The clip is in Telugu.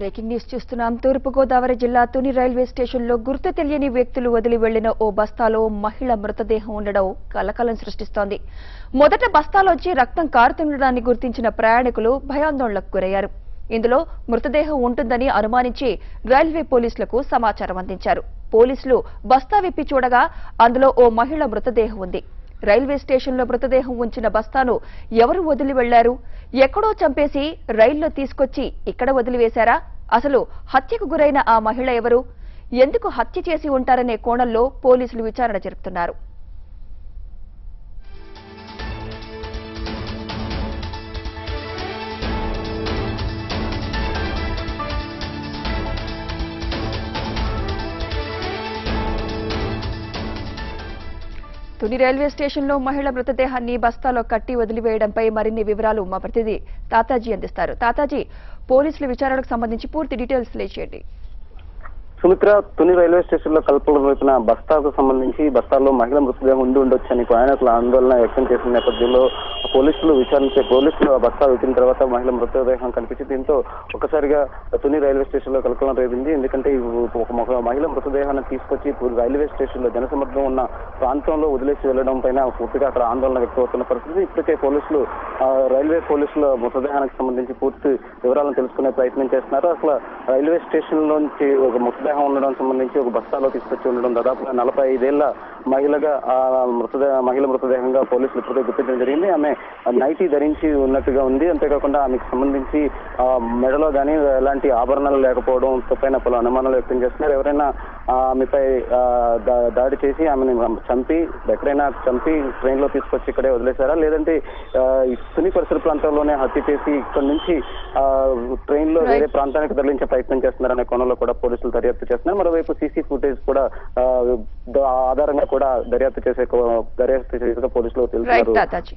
బ్రేకింగ్ న్యూస్ చూస్తున్నాం. తూర్పుగోదావరి జిల్లా తుని రైల్వే స్టేషన్లో గుర్తు తెలియని వ్యక్తులు వదిలి వెళ్ళిన ఓ బస్తాలో మహిళ మృతదేహం ఉండడం కలకలం సృష్టిస్తోంది. మొదట బస్తాలోంచి రక్తం కారుతుండడాన్ని గుర్తించిన ప్రయాణికులు భయాందోళనకు గురయ్యారు. ఇందులో మృతదేహం ఉంటుందని అనుమానించి రైల్వే పోలీసులకు సమాచారం అందించారు. పోలీసులు బస్తా విప్పి చూడగా అందులో ఓ మహిళ మృతదేహం ఉంది. రైల్వే స్టేషన్లో మృతదేహం ఉంచిన బస్తాను ఎవరు వదిలి వెళ్ళారు? ఎక్కడో చంపేసి రైల్లో తీసుకొచ్చి ఇక్కడ వదిలివేశారా? అసలు హత్యకు గురైన ఆ మహిళ ఎవరు? ఎందుకు హత్య చేసి ఉంటారనే కోణంలో పోలీసులు విచారణ జరుపుతున్నారు. తుని రైల్వే స్టేషన్లో మహిళ మృతదేహాన్ని బస్తాలో కట్టి వదిలివేయడంపై మరిన్ని వివరాలు మా ప్రతినిధి తాతాజీ అందిస్తారు. తాతాజీ పోలీసుల విచారణకు సంబంధించి పూర్తి డీటెయిల్స్ తెలియజేయండి సుమిత్ర తుని రైల్వే స్టేషన్లో కల్పన వైపున బస్తాకు సంబంధించి బస్తాల్లో మహిళ మృతదేహం ఉండి ఉండొచ్చని ప్రయాణికుల ఆందోళన వ్యక్తం చేసిన నేపథ్యంలో పోలీసులు విచారించే పోలీసులు ఆ బస్తా వచ్చిన తర్వాత మహిళ మృతదేహం కనిపించి దీంతో ఒక్కసారిగా తుని రైల్వే స్టేషన్లో కలకలం రేపింది. ఎందుకంటే ఒక మహిళ మృతదేహాన్ని తీసుకొచ్చి రైల్వే స్టేషన్లో జనసమర్థం ఉన్న ప్రాంతంలో వదిలేసి వెళ్ళడం పైన పూర్తిగా అక్కడ ఆందోళన వ్యక్తమవుతున్న పరిస్థితి. ఇప్పటికే పోలీసులు రైల్వే పోలీసుల మృతదేహానికి సంబంధించి పూర్తి వివరాలను తెలుసుకునే ప్రయత్నం చేస్తున్నారు. అసలు రైల్వే స్టేషన్ లోంచి ఒక మృతదేహం ఉండడం సంబంధించి ఒక బస్తాలో తీసుకొచ్చి ఉండడం దాదాపుగా నలభై ఐదేళ్ళ మహిళగా ఆ మృతదేహ మహిళ మృతదేహంగా పోలీసులు ఇప్పటికే గుర్తించడం జరిగింది. ఆమె నైటీ ధరించి ఉన్నట్టుగా ఉంది. అంతేకాకుండా ఆమెకు సంబంధించి మెడలో కానీ ఎలాంటి ఆభరణాలు లేకపోవడం పైన పలు అనుమానాలు వ్యక్తం చేస్తున్నారు. ఎవరైనా ఆమెపై దాడి చేసి ఆమెను చంపి ఎక్కడైనా చంపి ట్రైన్లో తీసుకొచ్చి ఇక్కడే వదిలేశారా? లేదంటే తుని పరిసర ప్రాంతంలోనే హత్య చేసి ఇక్కడ నుంచి ఆ, ట్రైన్లో వేరే ప్రాంతానికి తరలించే ప్రయత్నం చేస్తున్నారనే కోణంలో కూడా పోలీసులు దర్యాప్తు చేస్తున్నారు. మరోవైపు సీసీ ఫుటేజ్ కూడా ఆధారంగా కూడా దర్యాప్తు చేసే దర్యాప్తు చేసేగా పోలీసులు తాతాజీ